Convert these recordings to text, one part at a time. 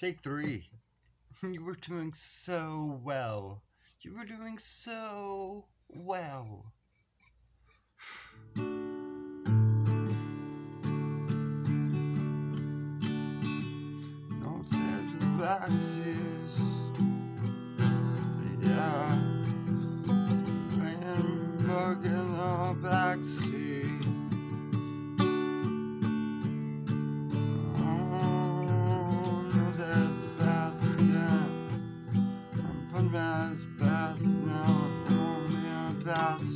Take three. You were doing so well. You were doing so well. No says the boxes. Yeah, I am broken all black sea. past now, only about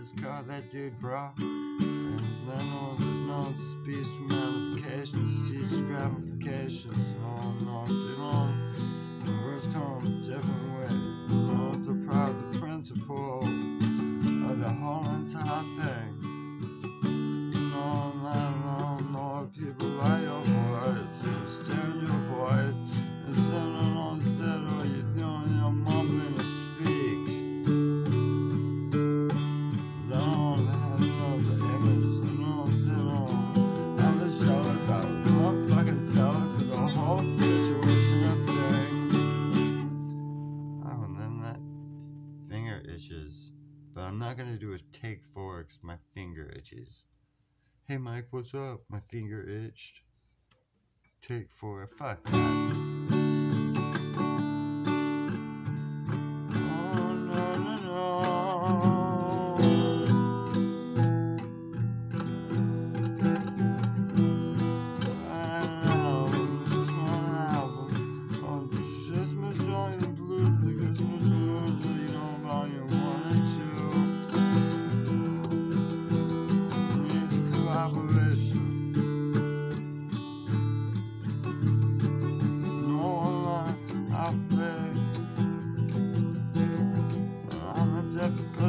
just call that dude, bro. And then all the no speech ramifications, speech ramifications, no, no, you know. The words a different way. You the proud, the principle of the whole entire thing. itches, but I'm not going to do a take four because my finger itches. Hey Mike, what's up? My finger itched. Take four, fuck.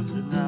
of the night.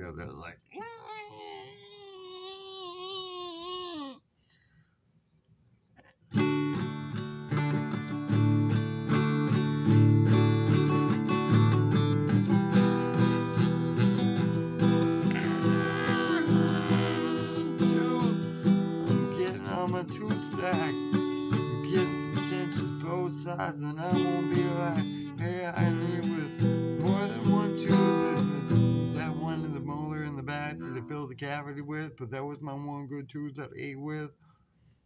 the other. Like, I'm getting some chances both sides and I won't but that was my one good tooth that I ate with.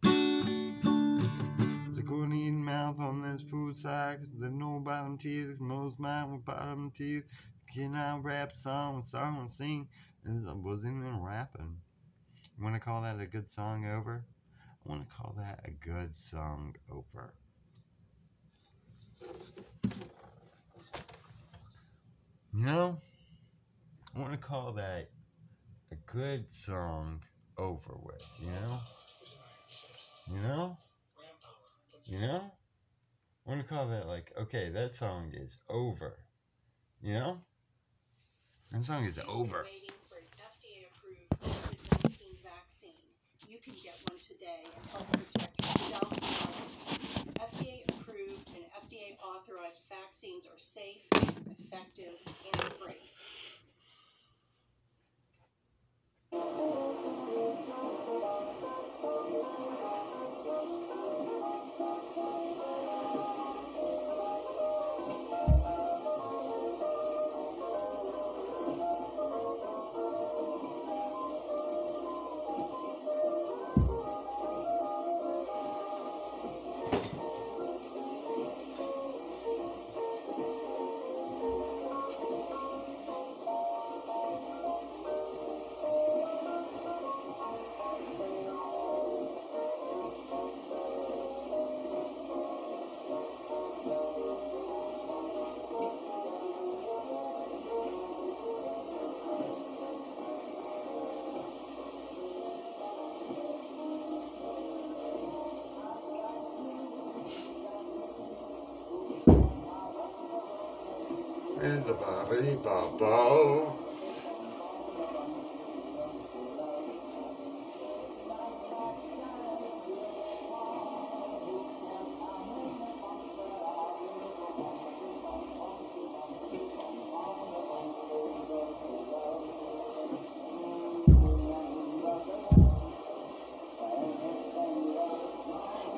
It's a good eating mouth on this food 'cause there's no bottom teeth, most mine with bottom teeth. Can I rap song song and sing? This wasn't even rapping. You want to call that a good song over? I want to call that a good song over. You know, I want to call that good song over with. You know, you know, you know. I want to call that like, okay, that song is over. You know, that song is over. Waiting for an FDA-approved COVID-19 vaccine. You can get one today and help protect yourself. FDA-approved and FDA-authorized vaccines are safe, effective, and free. Thank you. And the bobbity bobbo.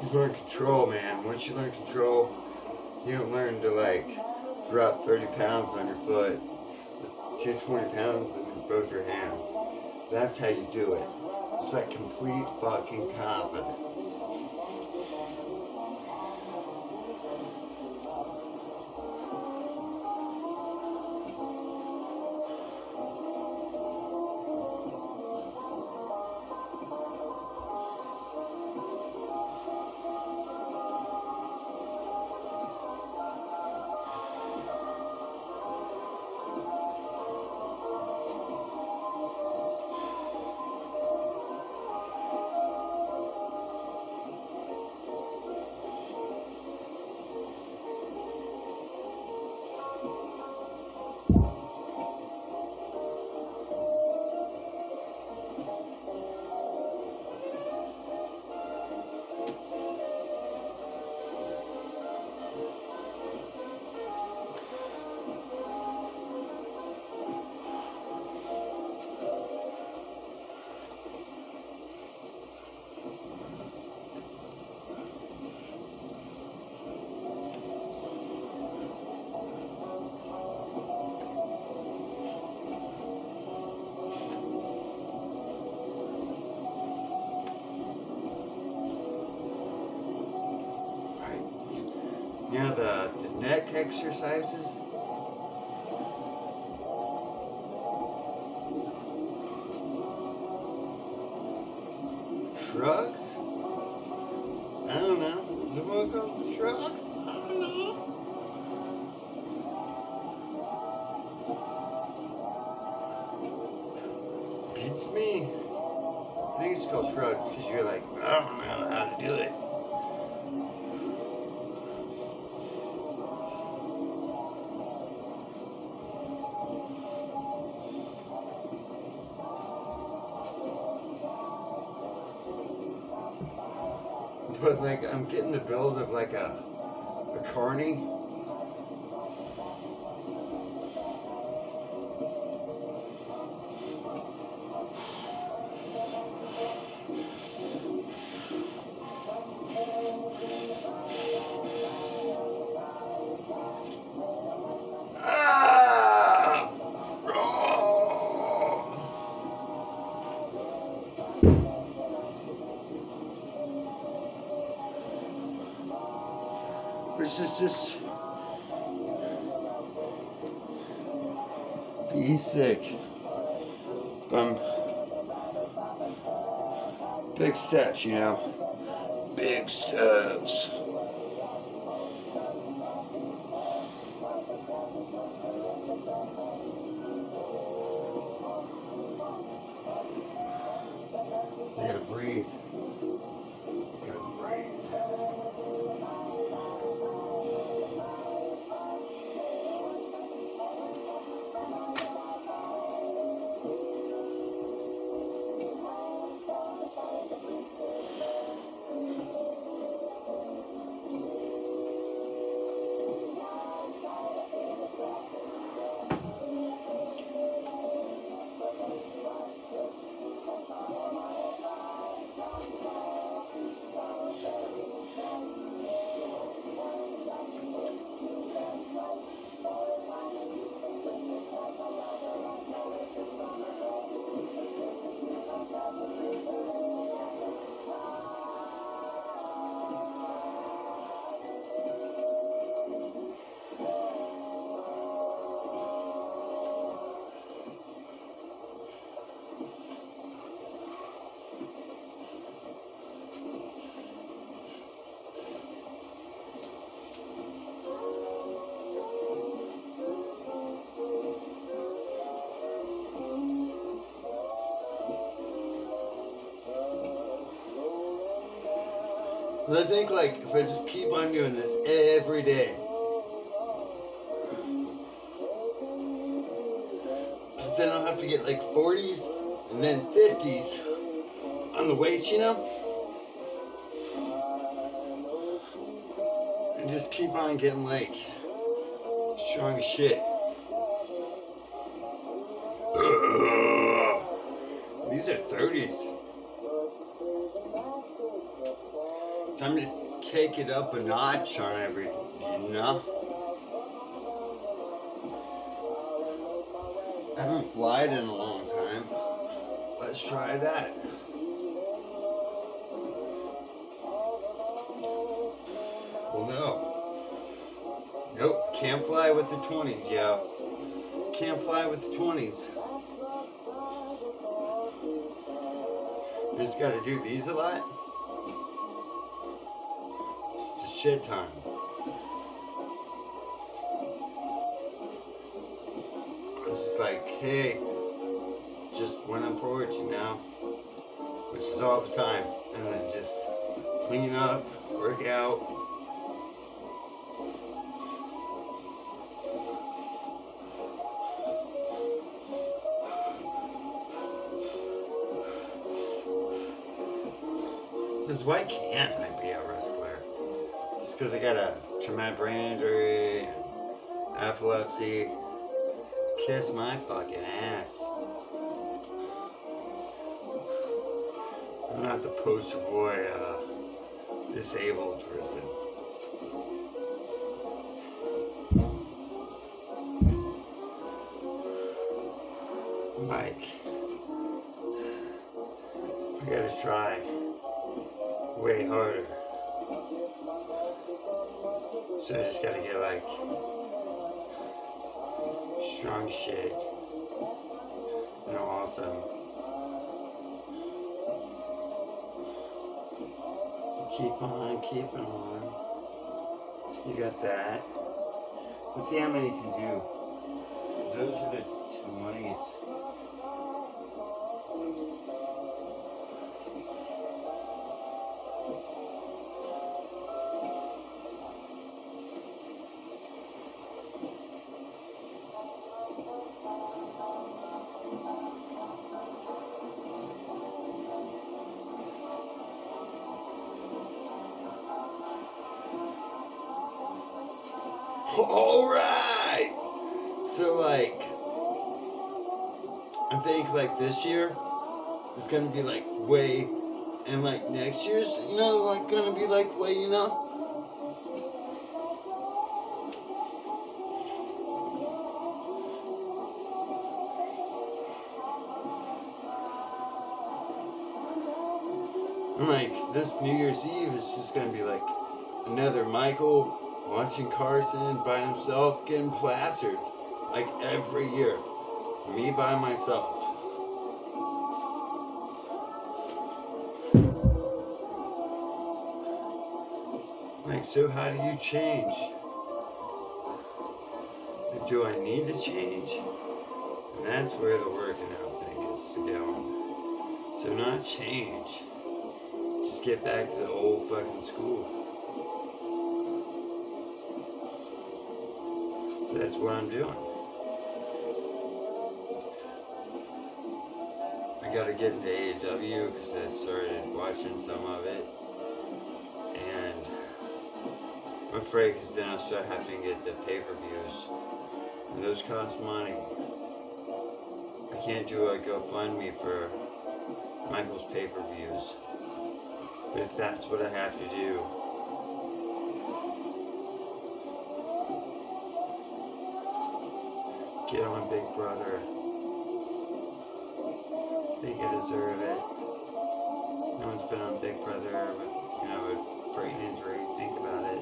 You learn control, man. Once you learn control, you don't learn to like drop 30 pounds on your foot with two 20 pounds in both your hands. That's how you do it. It's like complete fucking confidence. The, the neck exercises? Shrugs? I don't know. Is it what called shrugs? I don't know. Beats me. I think it's called shrugs because you're like, I don't know like I'm getting the build of like a a carny. Just. He's sick. From big steps, you know. Big steps. You gotta breathe. You gotta breathe. Cause I think like if I just keep on doing this every day. Then I'll have to get like 40s and then 50s on the weights, you know? And just keep on getting like strong shit. Take it up a notch on everything, you know? I haven't flied in a long time. Let's try that. Well, no. Nope, can't fly with the 20s, yo. Can't fly with the 20s. Just gotta do these a lot. Shit ton. It's like, hey, just on porch, you know, which is all the time, and then just clean up, work out. Because why can't I be a wrestler? Just because I got a traumatic brain injury, epilepsy. Kiss my fucking ass. I'm not the poster boy, uh, disabled person. So I just gotta get like strong shit and awesome. Keep on keeping on. You got that. Let's see how many you can do. Those are the 20s. Like, I think, like, this year is gonna be, like, way, and, like, next year's, you know, like, gonna be, like, way, you know? And, like, this New Year's Eve is just gonna be, like, another Michael watching Carson by himself getting plastered like every year. Me by myself. Like, so how do you change? Do I need to change? And that's where the working out thing is going. So not change. Just get back to the old fucking school. So that's what I'm doing. Gotta get into AEW because I started watching some of it. And I'm afraid because then I'll start having to get the pay per views. And those cost money. I can't do a GoFundMe for Michael's pay per views. But if that's what I have to do, get on Big Brother. Think I deserve it. No one's been on Big Brother with, you know, a brain injury. Think about it.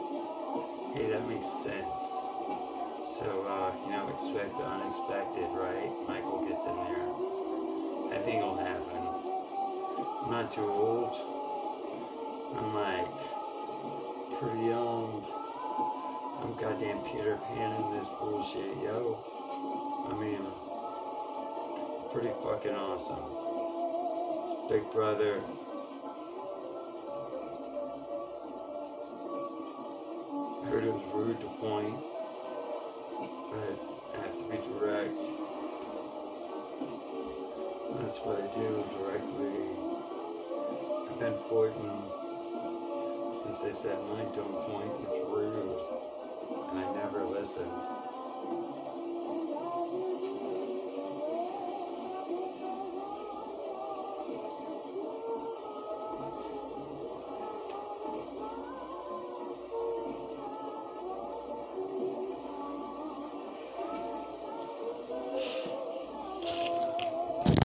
Hey, that makes sense. So, uh, you know, expect the unexpected, right? Michael gets in there. I think it'll happen. I'm not too old. I'm like pretty young. I'm goddamn Peter Pan in this bullshit, yo. I mean, pretty fucking awesome. Big Brother. I heard it was rude to point, but I have to be direct. That's what I do directly. I've been pointing since they said, Mike, don't point, it's rude. And I never listened.